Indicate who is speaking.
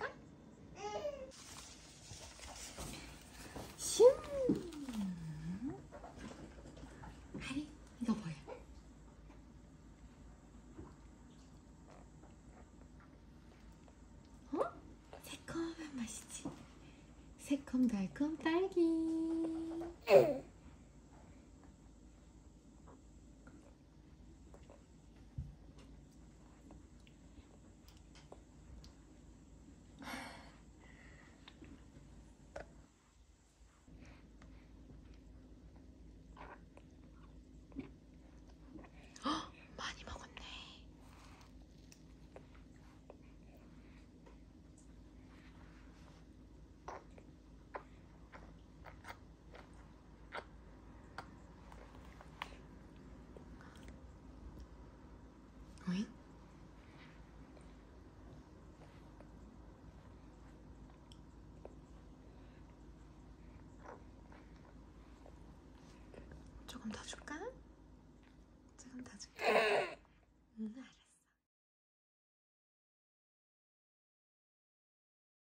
Speaker 1: 갈까? 슝! 아니, 이거 뭐야? 어? 새콤한 맛이지? 새콤달콤 딸기! 조금 더 줄까? 조금 더 줄까?